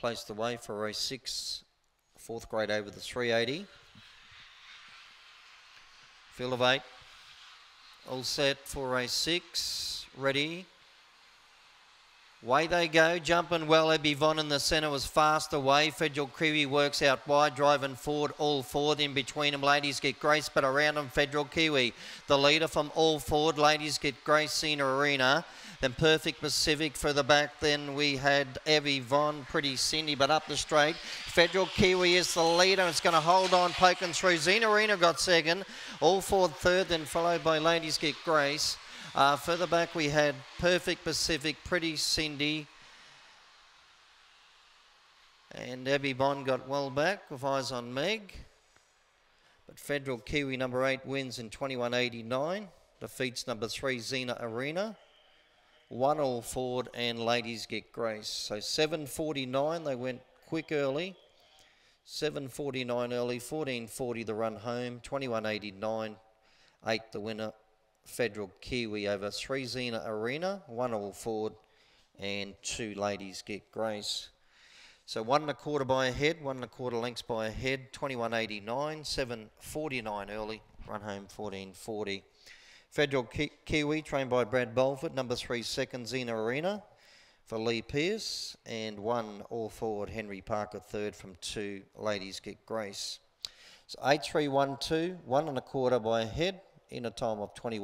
placed away for race six, fourth grade over the 380. Field of eight. All set for race six. Ready. Way they go, jumping well. Ebby Von in the centre was fast away. Federal Kiwi works out wide, driving forward, all forward. In between them, ladies get Grace, but around them, Federal Kiwi. The leader from all forward, ladies get Grace Xena Arena. Then Perfect Pacific for the back. Then we had Evie Von, pretty Cindy, but up the straight. Federal Kiwi is the leader. It's going to hold on, poking through. Xena Arena got second. All forward third, then followed by Ladies Get Grace. Uh, further back we had Perfect Pacific, Pretty Cindy. And Abby Bond got well back with eyes on Meg. But Federal Kiwi number eight wins in 21.89. Defeats number three Xena Arena. One all forward and ladies get grace. So 7.49 they went quick early. 7.49 early, 14.40 the run home, 21.89, 8 the winner, Federal Kiwi over 3 Xena Arena, 1 all forward and 2 ladies get grace. So one and a quarter by a head, one and a quarter lengths by a head, 21.89, 7.49 early, run home 14.40. Federal Ki- Kiwi, trained by Brad Bolford, number three, second Xena Arena for Lee Pierce, and one all forward Henry Parker, third from two ladies get grace. So 8 3 1 and a quarter by a head in a time of 20.